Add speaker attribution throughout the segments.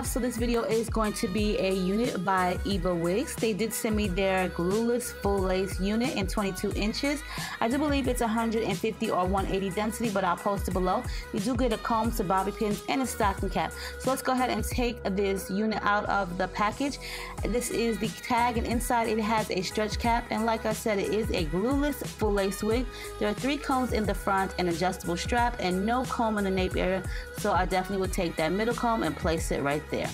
Speaker 1: loves, so this video is going to be a unit by Eva Wigs. They did send me their glueless full lace unit in 22 inches. I do believe it's 150 or 180 density, but I'll post it below. You do get a comb, some bobby pins, and a stocking cap. So let's go ahead and take this unit out of the package. This is the tag, and inside it has a stretch cap, and like I said, it is a glueless full lace wig. There are three combs in the front, an adjustable strap, and no comb in the nape area, so I definitely would take that middle comb and place it right there.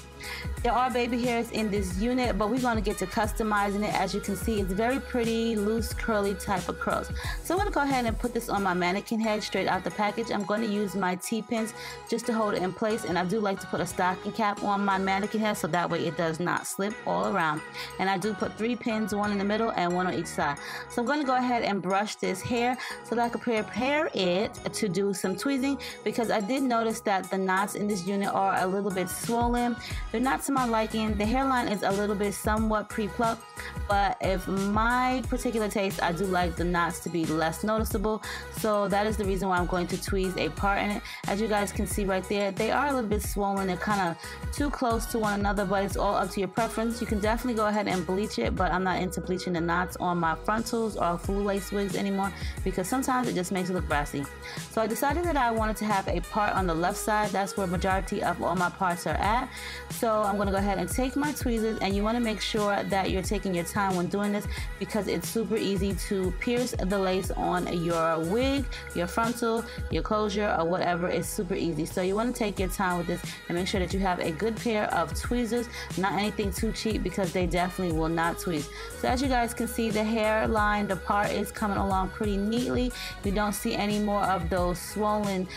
Speaker 1: There are baby hairs in this unit, but we're going to get to customizing it. As you can see, it's very pretty, loose, curly type of curls. So I'm going to go ahead and put this on my mannequin head straight out the package. I'm going to use my T-pins just to hold it in place. And I do like to put a stocking cap on my mannequin head so that way it does not slip all around. And I do put three pins, one in the middle and one on each side. So I'm going to go ahead and brush this hair so that I can prepare it to do some tweezing because I did notice that the knots in this unit are a little bit swollen. They're not to my liking. The hairline is a little bit somewhat pre-plucked, but if my particular taste, I do like the knots to be less noticeable. So that is the reason why I'm going to tweeze a part in it. As you guys can see right there, they are a little bit swollen. They're kind of too close to one another, but it's all up to your preference. You can definitely go ahead and bleach it, but I'm not into bleaching the knots on my frontals or full lace wigs anymore because sometimes it just makes it look brassy. So I decided that I wanted to have a part on the left side. That's where majority of all my parts are at. So I'm going to go ahead and take my tweezers and you want to make sure that you're taking your time when doing this because it's super easy to pierce the lace on your wig, your frontal, your closure or whatever. It's super easy. So you want to take your time with this and make sure that you have a good pair of tweezers, not anything too cheap because they definitely will not tweeze. So as you guys can see, the hairline, the part is coming along pretty neatly. You don't see any more of those swollen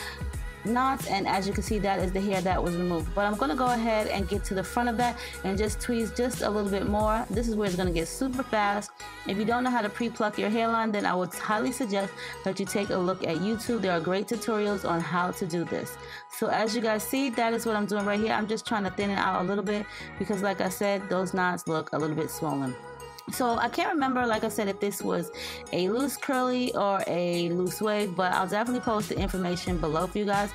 Speaker 1: knots and as you can see that is the hair that was removed. But I'm to go ahead and get to the front of that and just tweeze just a little bit more. This is where it's to get super fast. If you don't know how to pre-pluck your hairline then I would highly suggest that you take a look at YouTube. There are great tutorials on how to do this. So as you guys see that is what I'm doing right here. I'm just trying to thin it out a little bit because like I said those knots look a little bit swollen so I can't remember, like I said, if this was a loose curly or a loose wave, but I'll definitely post the information below for you guys.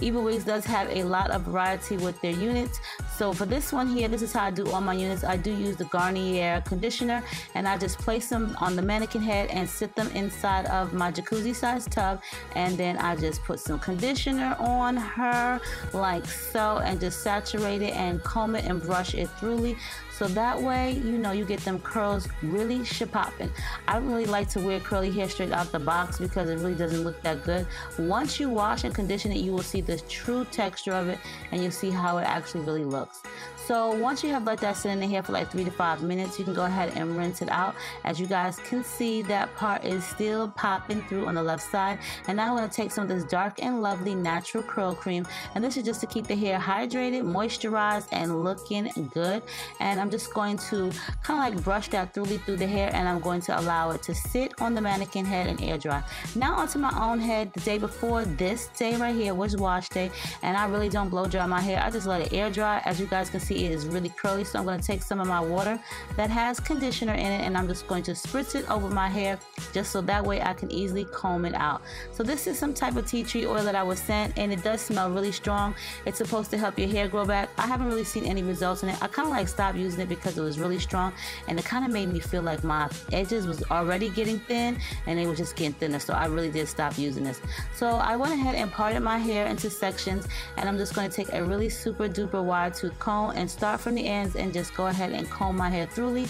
Speaker 1: Eva Wigs does have a lot of variety with their units. So for this one here, this is how I do all my units. I do use the Garnier conditioner and I just place them on the mannequin head and sit them inside of my jacuzzi sized tub. And then I just put some conditioner on her like so and just saturate it and comb it and brush it thoroughly so that way, you know, you get them curls really popping. I really like to wear curly hair straight out the box because it really doesn't look that good. Once you wash and condition it, you will see the true texture of it and you'll see how it actually really looks. So once you have let that sit in the hair for like three to five minutes, you can go ahead and rinse it out. As you guys can see, that part is still popping through on the left side. And now I'm to take some of this dark and lovely natural curl cream. And this is just to keep the hair hydrated, moisturized, and looking good. And I'm just going to kind of like brush that thoroughly through the hair and I'm going to allow it to sit on the mannequin head and air dry. Now onto my own head. The day before this day right here was wash day. And I really don't blow dry my hair. I just let it air dry. As you guys can see, it is really curly. So I'm going to take some of my water that has conditioner in it and I'm just going to spritz it over my hair just so that way I can easily comb it out. So this is some type of tea tree oil that I was sent and it does smell really strong. It's supposed to help your hair grow back. I haven't really seen any results in it. I kind of like stopped using because it was really strong and it kind of made me feel like my edges was already getting thin and it was just getting thinner. So I really did stop using this. So I went ahead and parted my hair into sections and I'm just going to take a really super duper wide tooth comb and start from the ends and just go ahead and comb my hair thoroughly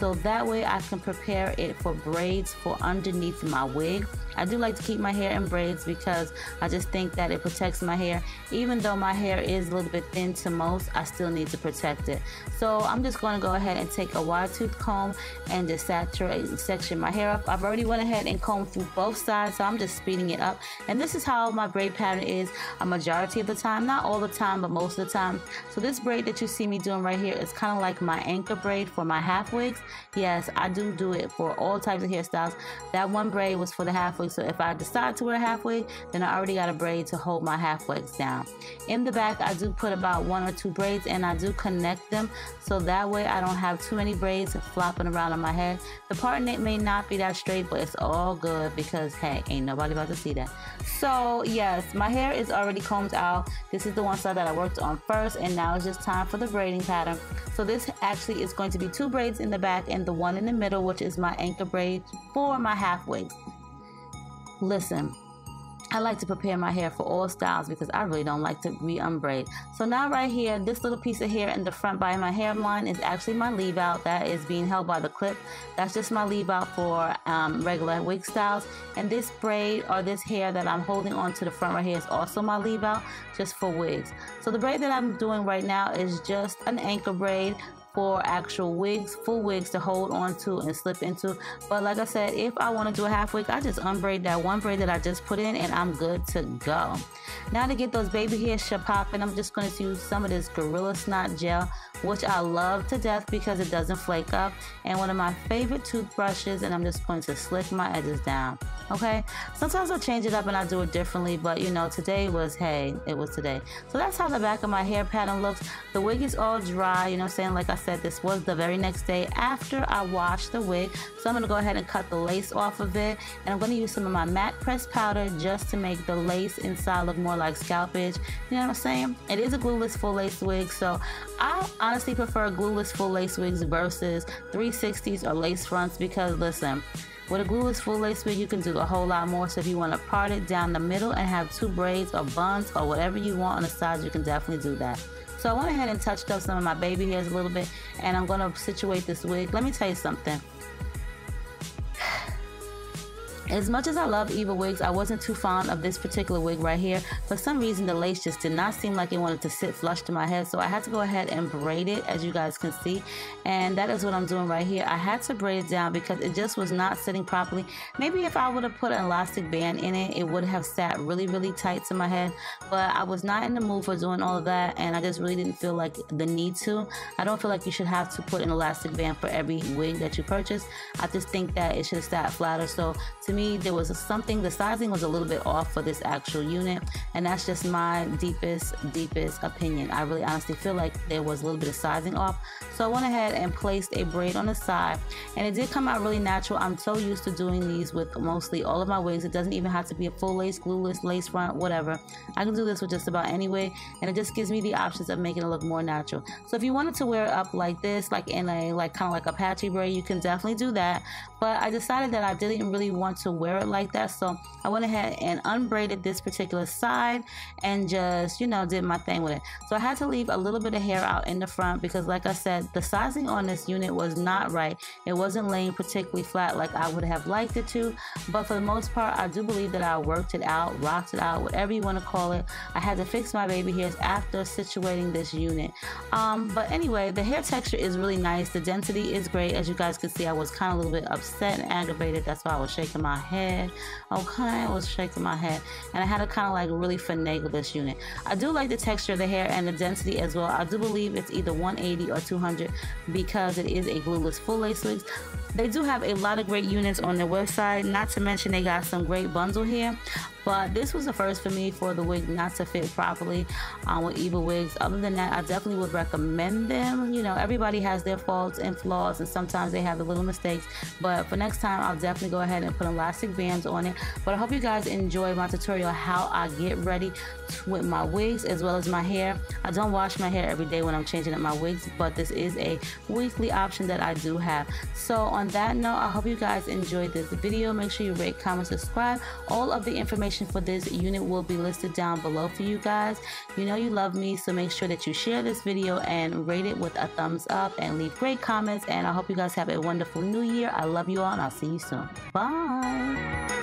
Speaker 1: so that way I can prepare it for braids for underneath my wig. I do like to keep my hair in braids because I just think that it protects my hair. Even though my hair is a little bit thin to most, I still need to protect it. So I'm just going to go ahead and take a wide tooth comb and just saturate and section my hair up. I've already went ahead and combed through both sides, so I'm just speeding it up. And this is how my braid pattern is a majority of the time, not all the time, but most of the time. So this braid that you see me doing right here is kind of like my anchor braid for my half wigs. Yes, I do do it for all types of hairstyles. That one braid was for the half wig, so if I decide to wear a half wig, then I already got a braid to hold my half wigs down. In the back, I do put about one or two braids and I do connect them so that way I don't have too many braids flopping around on my head. The part may not be that straight, but it's all good because hey, ain't nobody about to see that. So yes, my hair is already combed out. This is the one side that I worked on first and now it's just time for the braiding pattern. So this actually is going to be two braids in the back and the one in the middle, which is my anchor braid for my half wigs. Listen, I like to prepare my hair for all styles because I really don't like to re-unbraid. So now right here, this little piece of hair in the front by my hairline is actually my leave out that is being held by the clip. That's just my leave out for um, regular wig styles. And this braid or this hair that I'm holding on to the front right here is also my leave out just for wigs. So the braid that I'm doing right now is just an anchor braid for actual wigs, full wigs to hold on to and slip into. But like I said, if I want to do a half wig, I just unbraid that one braid that I just put in and I'm good to go. Now to get those baby hairs popping, I'm just going to use some of this Gorilla Snot Gel, which I love to death because it doesn't flake up. And one of my favorite toothbrushes, and I'm just going to slick my edges down. Okay? Sometimes I'll change it up and I do it differently, but you know, today was, hey, it was today. So that's how the back of my hair pattern looks. The wig is all dry, you know I'm saying? Like I said, this was the very next day after I washed the wig. So I'm going to go ahead and cut the lace off of it. And I'm going to use some of my matte press powder just to make the lace inside look more like scalpage. You know what I'm saying? It is a glueless full lace wig. So I honestly prefer glueless full lace wigs versus 360s or lace fronts because listen, with a glueless full lace wig, you can do a whole lot more. So if you want to part it down the middle and have two braids or buns or whatever you want on the sides, you can definitely do that. So I went ahead and touched up some of my baby hairs a little bit and I'm going to situate this wig. Let me tell you something. As much as I love Eva wigs, I wasn't too fond of this particular wig right here. For some reason, the lace just did not seem like it wanted to sit flush to my head, so I had to go ahead and braid it, as you guys can see. And that is what I'm doing right here. I had to braid it down because it just was not sitting properly. Maybe if I would have put an elastic band in it, it would have sat really, really tight to my head. But I was not in the mood for doing all of that, and I just really didn't feel like the need to. I don't feel like you should have to put an elastic band for every wig that you purchase. I just think that it should have sat flatter. So to me, me there was something the sizing was a little bit off for this actual unit and that's just my deepest deepest opinion. I really honestly feel like there was a little bit of sizing off. So i went ahead and placed a braid on the side and it did come out really natural. I'm so used to doing these with mostly all of my wigs. It doesn't even have to be a full lace glueless lace front whatever. I can do this with just about any and it just gives me the options of making it look more natural. So if you wanted to wear it up like this like in a like kind of like a patchy braid you can definitely do that. But i decided that i didn't really want to wear it like that. So I went ahead and unbraided this particular side and just, you know, did my thing with it. So I had to leave a little bit of hair out in the front because like I said, the sizing on this unit was not right. It wasn't laying particularly flat like I would have liked it to. But for the most part, I do believe that I worked it out, rocked it out, whatever you want to call it. I had to fix my baby hairs after situating this unit. Um, but anyway, the hair texture is really nice. The density is great. As you guys can see, I was kind of a little bit upset and aggravated. That's why I was shaking my head. Okay, I was shaking my head. And I had to kind of like really finagle this unit. I do like the texture of the hair and the density as well. I do believe it's either 180 or 200 because it is a glueless full lace wigs. They do have a lot of great units on their website, not to mention they got some great bundle here. But this was the first for me for the wig not to fit properly um, with Eva wigs. Other than that, I definitely would recommend them. You know, everybody has their faults and flaws, and sometimes they have the little mistakes. But for next time, I'll definitely go ahead and put elastic bands on it. But I hope you guys enjoyed my tutorial how I get ready with my wigs as well as my hair. I don't wash my hair every day when I'm changing up my wigs, but this is a weekly option that I do have. So on that note, I hope you guys enjoyed this video. Make sure you rate, comment, subscribe. All of the information for this unit will be listed down below for you guys. You know you love me, so make sure that you share this video and rate it with a thumbs up and leave great comments. And I hope you guys have a wonderful new year. I love you all and I'll see you soon. Bye.